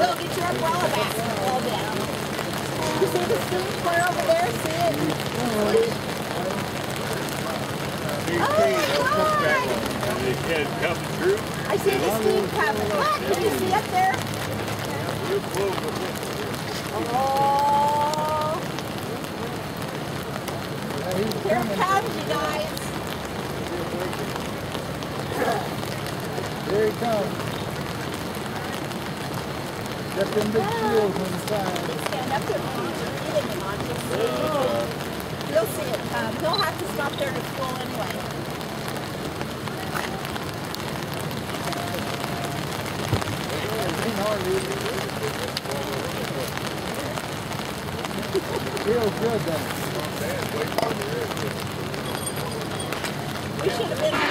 Bill, get your umbrella back. Fall down. You see the steam clear over there? See it? Oh, can come through. I see the steam coming. Look, can you see up there? Oh, here it comes, you guys. There he comes. Got them big shields on the side. Stand up there. He didn't want to see. It come. He'll have to stop there to fuel anyway. Feels good though. We should have been.